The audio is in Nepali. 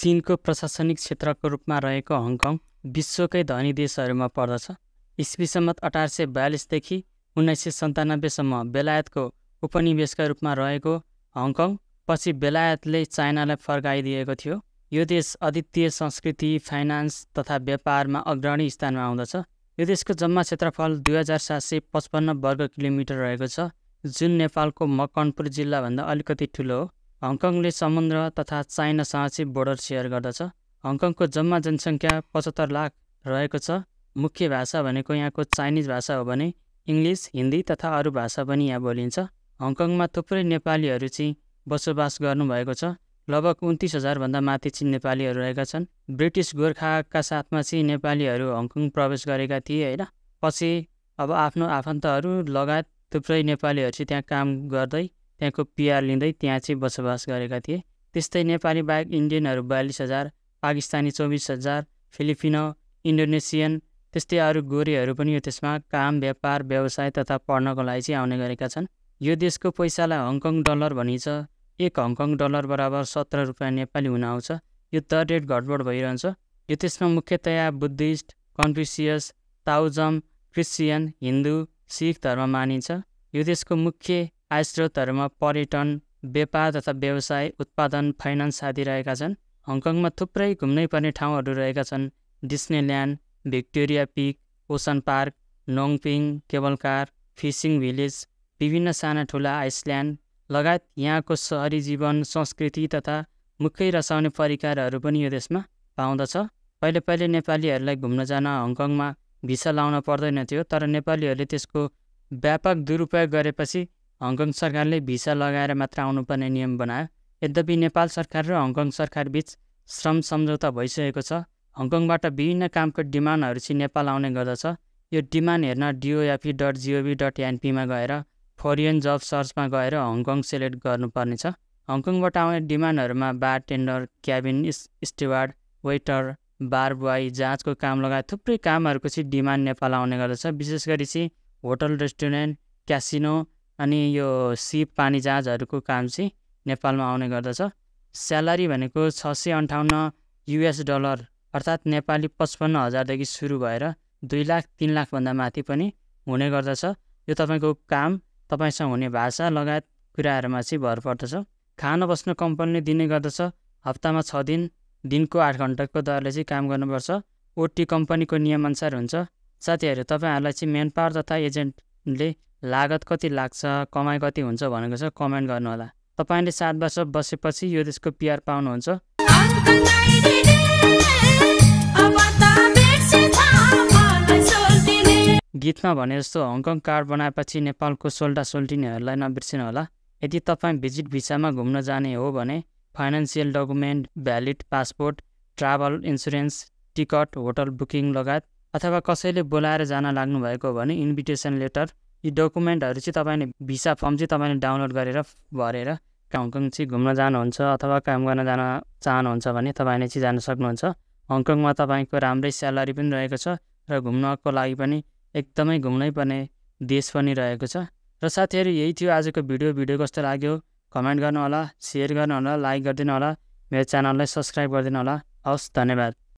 चिनको प्रशासनिक क्षेत्रको रूपमा रहेको हङकङ विश्वकै धनी देशहरूमा पर्दछ। इस्वी सम्मत अठार सय बयालिसदेखि उन्नाइस सय सन्तानब्बेसम्म बेलायतको उपनिवेशका रूपमा रहेको हङकङ पछि बेलायतले चाइनालाई फर्काइदिएको थियो। यो देश अद्वितीय संस्कृति फाइनान्स तथा व्यापारमा अग्रणी स्थानमा आउँदछ। यो देशको जम्मा क्षेत्रफल दुई हजार सात सय पचपन्न वर्ग किलोमिटर रहेको छ। जुन नेपालको मकनपुर जिल्लाभन्दा अलिकति ठुलो हो। हङकङले समुद्र तथा चाइनासँग चाहिँ बोर्डर सेयर गर्दछ। हङकङको जम्मा जनसङ्ख्या पचहत्तर लाख रहेको छ। मुख्य भाषा भनेको यहाँको चाइनिज भाषा हो भने इङ्ग्लिस हिन्दी तथा अरू भाषा पनि यहाँ बोलिन्छ। हङकङमा थुप्रै नेपालीहरू चाहिँ बसोबास गर्नुभएको छ। लगभग उन्तिस हजारभन्दा माथि चाहिँ नेपालीहरू रहेका छन्। ब्रिटिस गोर्खाका साथमा चाहिँ नेपालीहरू हङकङ प्रवेश गरेका थिए होइन? पछि अब आफ्नो आफन्तहरू लगायत थुप्रै नेपालीहरू चाहिँ त्यहाँ काम गर्दै त्यहाँको पिआर लिँदै त्यहाँ चाहिँ बसोबास गरेका थिए। त्यस्तै नेपाली बाहेक इन्डियनहरू बयालिस हजार पाकिस्तानी चौबिस हजार फिलिपिनो इन्डोनेसियन त्यस्तै अरू गोरेहरू पनि यो त्यसमा काम व्यापार व्यवसाय तथा पढ्नको लागि चाहिँ आउने गरेका छन्। यो देशको पैसालाई हङकङ डलर भनिन्छ। एक हङकङ डलर बराबर सत्र रुपियाँ नेपाली हुन आउँछ। यो दर रेट घटबड भइरहन्छ। यो त्यसमा मुख्यतया Buddhist Confucius Taoism Christian Hindu Sikh धर्म मानिन्छ। यो देशको मुख्य आय स्रोतहरूमा पर्यटन व्यापार तथा व्यवसाय उत्पादन फाइनेन्स आदि रहेका छन्। हङकङमा थुप्रै घुम्नै पर्ने ठाउँहरू रहेका छन्। Disneyland Victoria Peak Ocean Park नोङपिङ cable car fishing village विभिन्न साना ठुला आइसल्यान्ड लगायत यहाँको सहरी जीवन संस्कृति तथा मुख्य रसाउने परिकारहरू पनि यो देशमा पाउँदछ। पहिले पहिले नेपालीहरूलाई घुम्न जान हङकङमा भिसा लाउन पर्दैन थियो तर नेपालीहरूले त्यसको व्यापक दुरुपयोग गरेपछि हङकङ सरकारले भिसा लगाएर मात्र आउनुपर्ने नियम बनायो। यद्यपि नेपाल सरकार र हङकङ सरकार बिच श्रम सम्झौता भइसकेको छ हङकङबाट विभिन्न कामको डिमान्डहरू चाहिँ नेपाल आउने गर्दछ। यो डिमान्ड हेर्न डिओएफी डट जिओभी डट एनपीमा गएर फरियन जब सर्चमा गएर हङकङ सेलेक्ट गर्नुपर्नेछ हङकङबाट आउने डिमान्डहरूमा bartender cabin steward waiter bar boy जाँचको काम लगायत थुप्रै कामहरूको चाहिँ डिमान्ड नेपाल आउने गर्दछ। विशेष गरी चाहिँ होटल रेस्टुरेन्ट क्यासिनो अनि यो सिप पानी जहाजहरूको काम चाहिँ नेपालमा आउने गर्दछ। स्यालेरी भनेको छ सय अन्ठाउन्न युएस डलर अर्थात् नेपाली पचपन्न हजारदेखि सुरु भएर दुई लाख तिन लाखभन्दा माथि पनि हुने गर्दछ। यो तपाईँको काम तपाईँसँग हुने भाषा लगायत कुराहरूमा चाहिँ भर पर्दछ। खान बस्न कम्पनीले दिने गर्दछ। हप्तामा छ दिन दिनको आठ घन्टाको दरले चाहिँ काम गर्नुपर्छ। ओटी कम्पनीको नियमअनुसार हुन्छ। साथीहरू तपाईँहरूलाई चाहिँ मेन पावर तथा एजेन्टले लागत कति लाग्छ कमाइ कति हुन्छ भनेको छ कमेन्ट गर्नुहोला। तपाईँले सात वर्ष बसेपछि यो देशको पिआर पाउनुहुन्छ। गीतमा भने जस्तो हङकङ कार्ड बनाएपछि नेपालको सोल्टा सोल्टिनेहरूलाई नबिर्सिनु होला यदि तपाईँ भिजिट भिसामा घुम्न जाने हो भने financial document valid passport travel insurance ticket hotel booking लगायत अथवा कसैले बोलाएर जान लाग्नुभएको भने इन्भिटेसन लेटर यी डकुमेन्टहरू चाहिँ तपाईँले भिसा फर्म चाहिँ तपाईँले डाउनलोड गरेर भरेर हङकङ चाहिँ घुम्न जानुहुन्छ अथवा काम गर्न जान चाहनुहुन्छ भने तपाईँले चाहिँ जान सक्नुहुन्छ। हङकङमा तपाईँको राम्रै स्यालेरी पनि रहेको छ र घुम्नको लागि पनि एकदमै घुम्नै पर्ने देश पनि रहेको छ। र साथीहरू यही थियो आजको भिडियो। भिडियो कस्तो लाग्यो? कमेन्ट गर्नु होला सेयर गर्नु होला लाइक गरिदिनु होला मेरो च्यानललाई सब्सक्राइब गरिदिनु होला हवस् धन्यवाद।